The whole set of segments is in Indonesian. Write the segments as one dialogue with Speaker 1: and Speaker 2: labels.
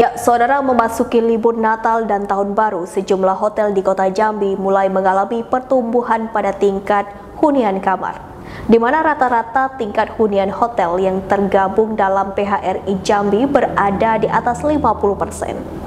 Speaker 1: Ya, saudara memasuki libur Natal dan Tahun Baru, sejumlah hotel di kota Jambi mulai mengalami pertumbuhan pada tingkat hunian kamar. Di mana rata-rata tingkat hunian hotel yang tergabung dalam PHRI Jambi berada di atas 50 persen.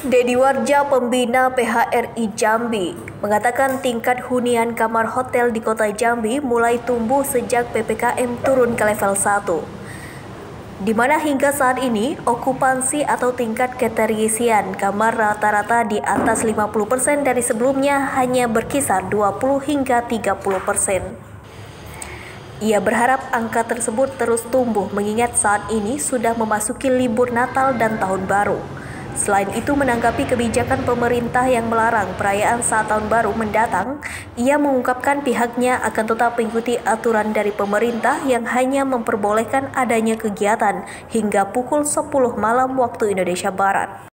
Speaker 1: Dedi Warja, pembina PHRI Jambi, mengatakan tingkat hunian kamar hotel di kota Jambi mulai tumbuh sejak PPKM turun ke level 1. Di mana hingga saat ini, okupansi atau tingkat keterisian kamar rata-rata di atas 50% dari sebelumnya hanya berkisar 20 hingga 30%. Ia berharap angka tersebut terus tumbuh mengingat saat ini sudah memasuki libur Natal dan Tahun Baru. Selain itu, menanggapi kebijakan pemerintah yang melarang perayaan saat tahun baru mendatang, ia mengungkapkan pihaknya akan tetap mengikuti aturan dari pemerintah yang hanya memperbolehkan adanya kegiatan hingga pukul 10 malam waktu Indonesia Barat.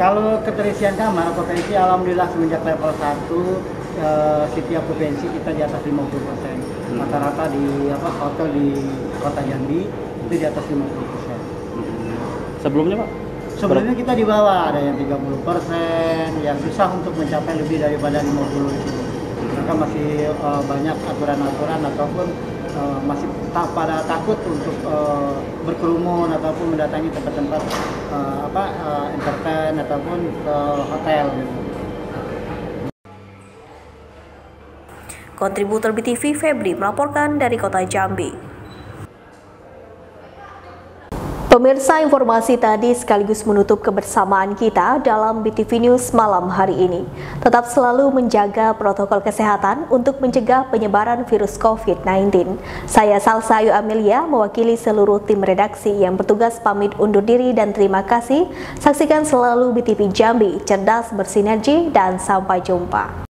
Speaker 2: Kalau keterisian kamar, okupansi alhamdulillah semenjak level 1 eh, setiap provinsi kita di atas 50 persen. Rata-rata di apa hotel di kota Jambi itu di atas 50 persen.
Speaker 3: Sebelumnya Pak?
Speaker 2: Sebelumnya kita di bawah, ada yang 30 persen, yang susah untuk mencapai lebih daripada 50 itu. Maka masih uh, banyak aturan-aturan ataupun uh, masih tak pada takut untuk uh, berkerumun ataupun mendatangi tempat-tempat uh, apa uh, entertain ataupun ke hotel gitu.
Speaker 1: Kontributor BTV Febri melaporkan dari kota Jambi. Pemirsa informasi tadi sekaligus menutup kebersamaan kita dalam BTV News malam hari ini. Tetap selalu menjaga protokol kesehatan untuk mencegah penyebaran virus COVID-19. Saya Salsayu Amelia mewakili seluruh tim redaksi yang bertugas pamit undur diri dan terima kasih. Saksikan selalu BTV Jambi, cerdas bersinergi dan sampai jumpa.